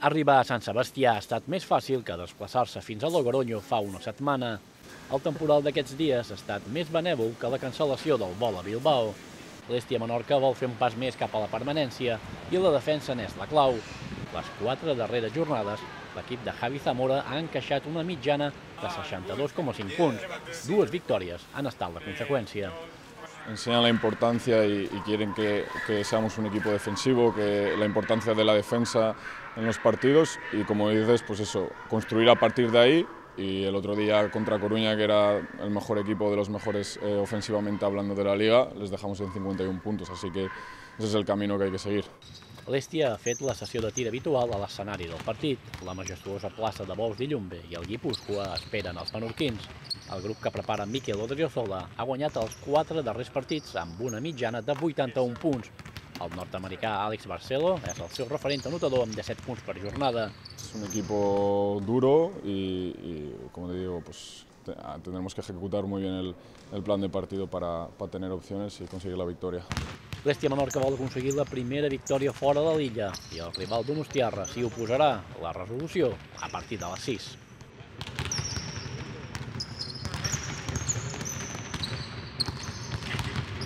Arribar a Sant Sebastià ha estat més fàcil que desplaçar-se fins a Logroño fa una setmana. El temporal d'aquests dies ha estat més benèvol que la cancel·lació del vol a Bilbao. L'Estia Menorca vol fer un pas més cap a la permanència i la defensa n'és la clau. Les quatre darreres jornades, l'equip de Javi Zamora ha encaixat una mitjana de 62,5 punts. Dues victòries han estat la conseqüència. Enseñan la importancia y, y quieren que, que, seamos un equipo defensivo, que la importancia de la defensa en los partidos y como dices, pues eso, construir a partir de ahí y el otro día contra Coruña, que era el mejor equipo de los mejores eh, ofensivamente hablando de la liga, les dejamos en 51 puntos, así que ese es el camino que hay que seguir. L'Èstia ha fet la sessió de tir habitual a l'escenari del partit. La majestuosa plaça de Bous d'Illumbe i el Guipúscoa esperen els menorquins. El grup que prepara Miquel Odriozola ha guanyat els quatre darrers partits amb una mitjana de 81 punts. El nord-americà Àlex Barcelo és el seu referent anotador amb 17 punts per jornada. Es un equipo duro y, y como te digo, pues tendremos que ejecutar muy bien el, el plan de partido para, para tener opciones y conseguir la victoria. L'Èstia Menorca vol aconseguir la primera victòria fora de l'illa i el rival Donostiarra s'hi oposarà la resolució a partir de les 6.